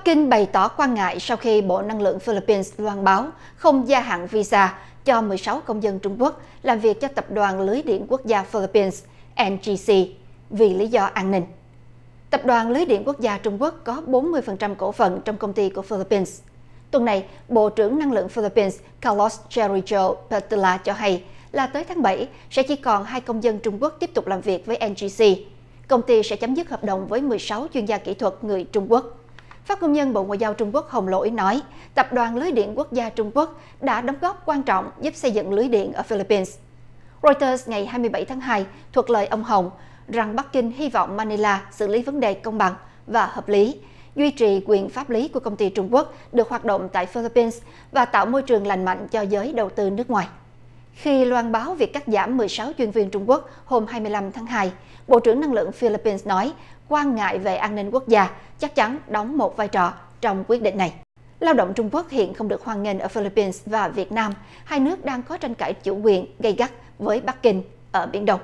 Bắc Kinh bày tỏ quan ngại sau khi Bộ Năng lượng Philippines loan báo không gia hạn visa cho 16 công dân Trung Quốc làm việc cho Tập đoàn Lưới điện Quốc gia Philippines NGC vì lý do an ninh. Tập đoàn Lưới điện Quốc gia Trung Quốc có 40% cổ phần trong công ty của Philippines. Tuần này, Bộ trưởng Năng lượng Philippines Carlos Jericho Petula cho hay là tới tháng 7 sẽ chỉ còn hai công dân Trung Quốc tiếp tục làm việc với NGC. Công ty sẽ chấm dứt hợp đồng với 16 chuyên gia kỹ thuật người Trung Quốc. Phát ngôn nhân Bộ Ngoại giao Trung Quốc Hồng Lỗi nói, Tập đoàn Lưới điện Quốc gia Trung Quốc đã đóng góp quan trọng giúp xây dựng lưới điện ở Philippines. Reuters ngày 27 tháng 2 thuật lời ông Hồng rằng Bắc Kinh hy vọng Manila xử lý vấn đề công bằng và hợp lý, duy trì quyền pháp lý của công ty Trung Quốc được hoạt động tại Philippines và tạo môi trường lành mạnh cho giới đầu tư nước ngoài. Khi loan báo việc cắt giảm 16 chuyên viên Trung Quốc hôm 25 tháng 2, Bộ trưởng Năng lượng Philippines nói quan ngại về an ninh quốc gia chắc chắn đóng một vai trò trong quyết định này. Lao động Trung Quốc hiện không được hoan nghênh ở Philippines và Việt Nam, hai nước đang có tranh cãi chủ quyền gây gắt với Bắc Kinh ở Biển Đông.